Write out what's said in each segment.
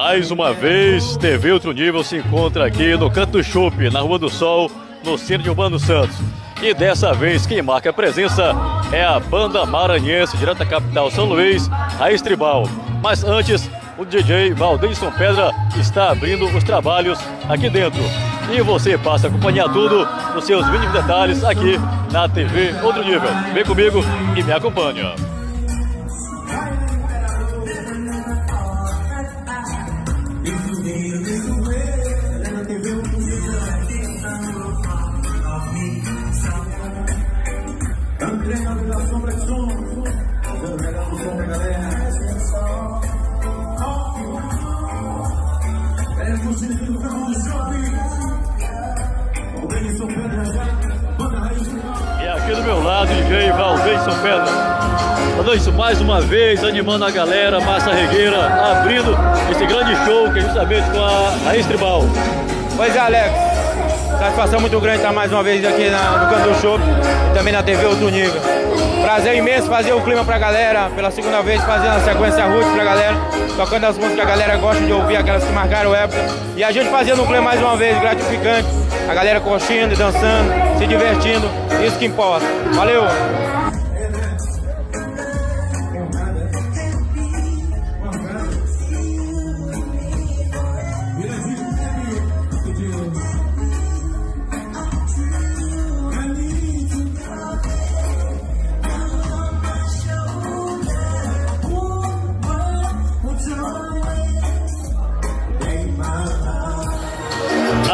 Mais uma vez, TV Outro Nível se encontra aqui no Canto do Chope, na Rua do Sol, no centro de Urbano Santos. E dessa vez quem marca a presença é a banda maranhense, direto da capital São Luís, Raiz Tribal. Mas antes, o DJ Valdeirson Pedra está abrindo os trabalhos aqui dentro. E você passa a acompanhar tudo nos seus mínimos detalhes aqui na TV Outro Nível. Vem comigo e me acompanha. DJ Valdeirson Pedra. Falando isso mais uma vez, animando a galera, Massa Regueira, abrindo esse grande show que é justamente com a Raiz Tribal. Pois é, Alex. Satisfação muito grande estar mais uma vez aqui na, no Canto do Show e também na TV Outro Nível. Prazer imenso fazer o clima pra galera, pela segunda vez fazendo a sequência roots pra galera, tocando as músicas que a galera gosta de ouvir, aquelas que marcaram época. E a gente fazendo um clima mais uma vez gratificante, a galera curtindo, dançando, se divertindo, isso que importa. Valeu!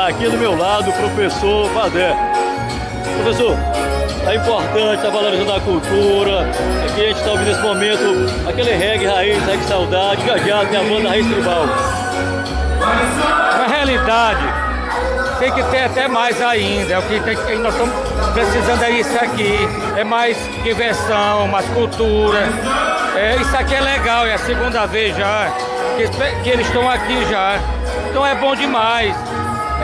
Aqui do meu lado, o professor Badé. Professor, é importante, está valorizando a cultura. Aqui a gente está ouvindo nesse momento aquele reggae raiz, reggae saudade. Já já tem a banda Raiz Tribal. Na realidade, tem que ter até mais ainda. É o que, tem, que nós estamos precisando é isso aqui. É mais diversão, mais cultura. É, isso aqui é legal, é a segunda vez já que, que eles estão aqui já. Então é bom demais.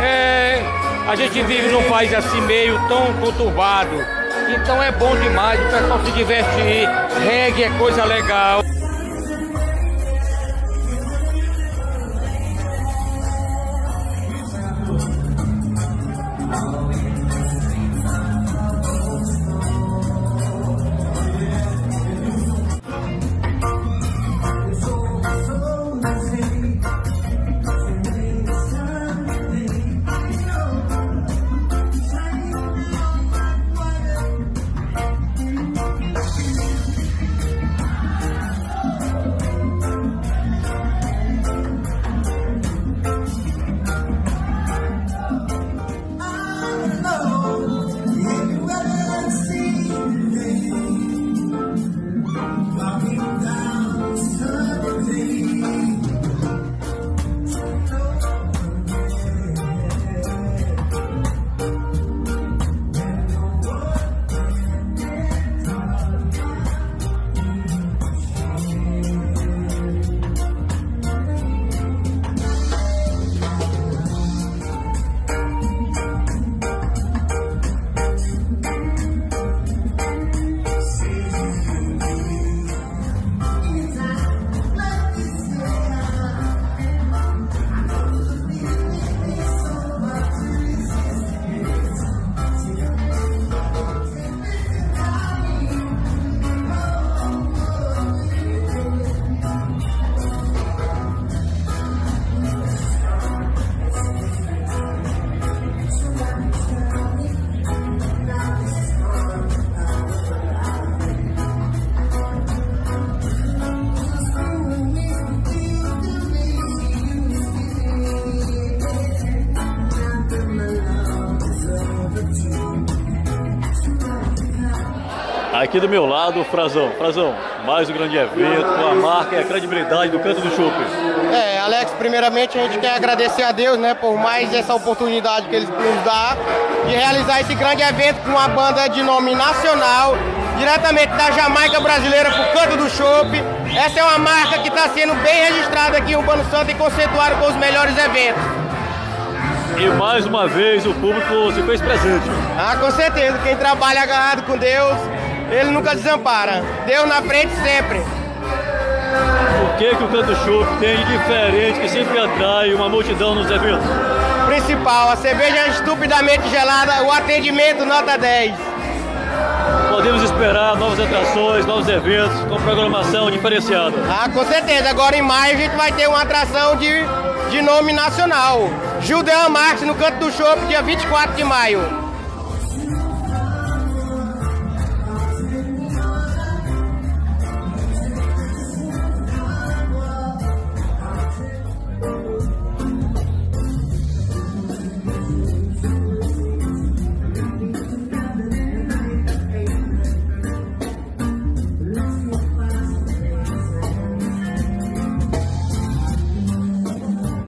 É, a gente vive num país assim meio tão conturbado. Então é bom demais o pessoal se divertir. Reggae é coisa legal. Aqui do meu lado, Frazão. Frazão, mais um grande evento, com a marca e a credibilidade do Canto do Chope. É, Alex, primeiramente a gente quer agradecer a Deus, né, por mais essa oportunidade que eles nos dá de realizar esse grande evento com uma banda de nome nacional, diretamente da Jamaica brasileira pro Canto do Chope. Essa é uma marca que está sendo bem registrada aqui em Urbano Santo e conceituada com os melhores eventos. E mais uma vez o público se fez presente. Ah, com certeza, quem trabalha agarrado com Deus, ele nunca desampara. Deus na frente sempre. O que, que o Canto Chopp tem de diferente que sempre atrai uma multidão nos eventos? Principal, a cerveja estupidamente gelada, o atendimento nota 10. Podemos esperar novas atrações, novos eventos com programação diferenciada. Ah, com certeza. Agora em maio a gente vai ter uma atração de, de nome nacional. Judean Marques no Canto do Chopp, dia 24 de maio.